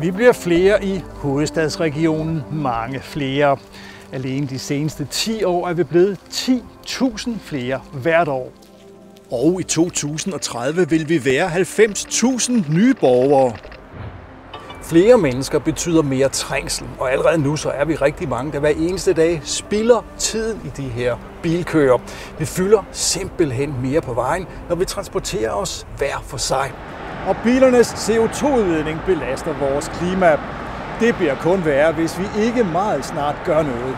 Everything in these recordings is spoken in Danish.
Vi bliver flere i hovedstadsregionen, mange flere. Alene de seneste 10 år er vi blevet 10.000 flere hvert år. Og i 2030 vil vi være 90.000 nye borgere. Flere mennesker betyder mere trængsel, og allerede nu så er vi rigtig mange, der hver eneste dag spilder tiden i de her bilkøer. Vi fylder simpelthen mere på vejen, når vi transporterer os hver for sig. Og bilernes CO2-udledning belaster vores klima. Det bliver kun værre, hvis vi ikke meget snart gør noget.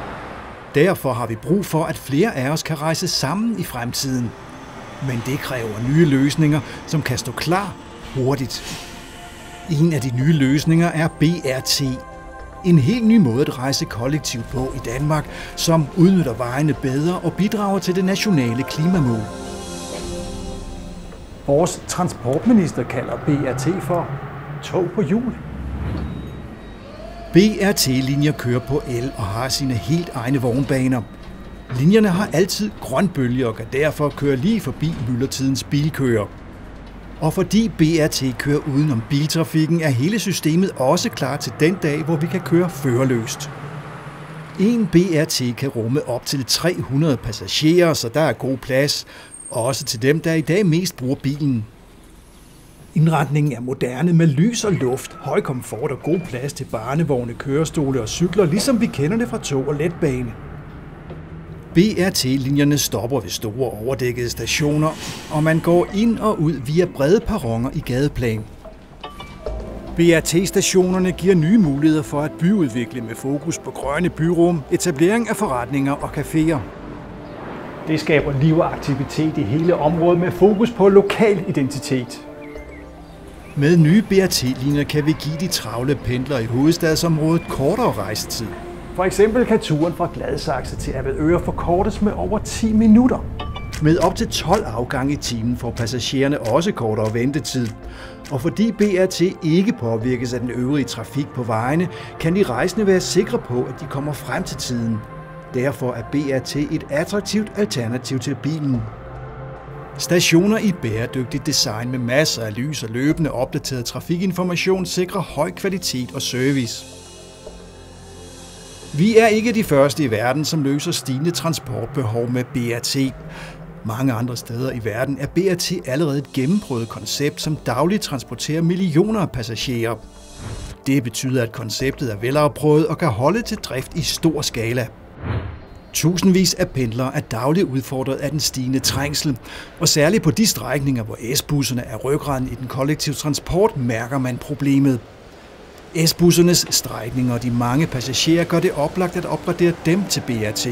Derfor har vi brug for, at flere af os kan rejse sammen i fremtiden. Men det kræver nye løsninger, som kan stå klar hurtigt. En af de nye løsninger er BRT. En helt ny måde at rejse kollektivt på i Danmark, som udnytter vejene bedre og bidrager til det nationale klimamål. Vores transportminister kalder BRT for tog på hjul. BRT-linjer kører på el og har sine helt egne vognbaner. Linjerne har altid grønbølge og kan derfor køre lige forbi myldretidens bilkører. Og fordi BRT kører udenom biltrafikken, er hele systemet også klar til den dag, hvor vi kan køre førerløst. En BRT kan rumme op til 300 passagerer, så der er god plads, også til dem, der i dag mest bruger bilen. Indretningen er moderne med lys og luft, høj komfort og god plads til barnevogne, kørestole og cykler, ligesom vi kender det fra tog og letbane. BRT-linjerne stopper ved store overdækkede stationer, og man går ind og ud via brede perroner i gadeplan. BRT-stationerne giver nye muligheder for at byudvikle med fokus på grønne byrum, etablering af forretninger og caféer. Det skaber liv og aktivitet i hele området med fokus på lokal identitet. Med nye BRT-linjer kan vi give de travle pendlere i hovedstadsområdet kortere rejsetid. For eksempel kan turen fra Gladsaxe til Avedøre forkortes med over 10 minutter. Med op til 12 afgange i timen får passagererne også kortere ventetid. Og fordi BRT ikke påvirkes af den øvrige trafik på vejene, kan de rejsende være sikre på, at de kommer frem til tiden. Derfor er BRT et attraktivt alternativ til bilen. Stationer i bæredygtigt design med masser af lys og løbende opdateret trafikinformation sikrer høj kvalitet og service. Vi er ikke de første i verden, som løser stigende transportbehov med BRT. Mange andre steder i verden er BRT allerede et gennemprøvet koncept, som dagligt transporterer millioner af passagerer. Det betyder, at konceptet er velafprøvet og kan holde til drift i stor skala. Tusindvis af pendlere er dagligt udfordret af den stigende trængsel, og særligt på de strækninger, hvor S-busserne er ryggraden i den kollektive transport, mærker man problemet. S-bussernes strækninger og de mange passagerer gør det oplagt at opgradere dem til BRT.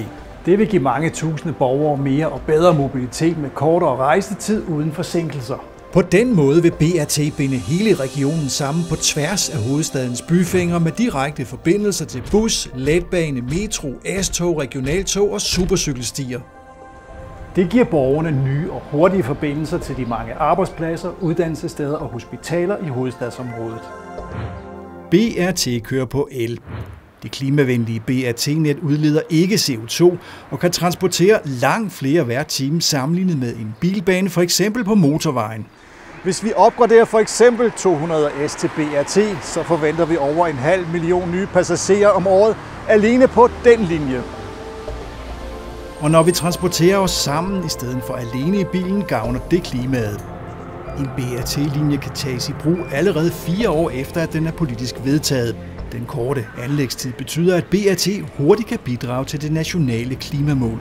Det vil give mange tusinde borgere mere og bedre mobilitet med kortere rejsetid uden forsinkelser. På den måde vil BRT binde hele regionen sammen på tværs af hovedstadens byfingre med direkte forbindelser til bus, letbane, metro, S-tog, regionaltog og supercykelstier. Det giver borgerne nye og hurtige forbindelser til de mange arbejdspladser, uddannelsessteder og hospitaler i hovedstadsområdet. BRT kører på el. Det klimavenlige BRT-net udleder ikke CO2 og kan transportere langt flere hver time sammenlignet med en bilbane, for eksempel på motorvejen. Hvis vi opgraderer for eksempel 200S til BRT, så forventer vi over en halv million nye passagerer om året alene på den linje. Og når vi transporterer os sammen i stedet for alene i bilen, gavner det klimaet. En BRT-linje kan tages i brug allerede fire år efter, at den er politisk vedtaget. Den korte anlægstid betyder, at BRT hurtigt kan bidrage til det nationale klimamål.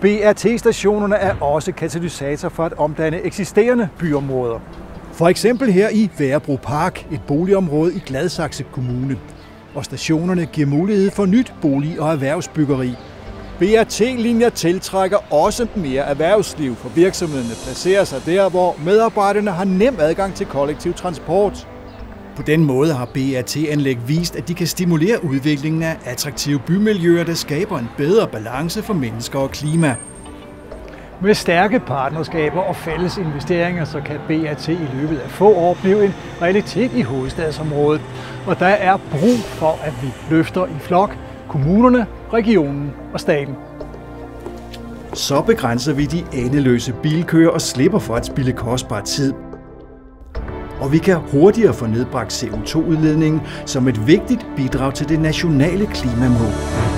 BRT-stationerne er også katalysator for at omdanne eksisterende byområder. For eksempel her i Værebro Park, et boligområde i Gladsaxe Kommune. Og stationerne giver mulighed for nyt bolig- og erhvervsbyggeri. BRT-linjer tiltrækker også mere erhvervsliv, for virksomhederne placerer sig der, hvor medarbejderne har nem adgang til kollektiv transport. På den måde har BRT-anlæg vist, at de kan stimulere udviklingen af attraktive bymiljøer, der skaber en bedre balance for mennesker og klima. Med stærke partnerskaber og fælles investeringer, så kan BRT i løbet af få år blive en realitet i hovedstadsområdet. Og der er brug for, at vi løfter i flok kommunerne, regionen og staten. Så begrænser vi de endeløse bilkøer og slipper for at spille kostbar tid og vi kan hurtigere få nedbragt CO2-udledningen som et vigtigt bidrag til det nationale klimamål.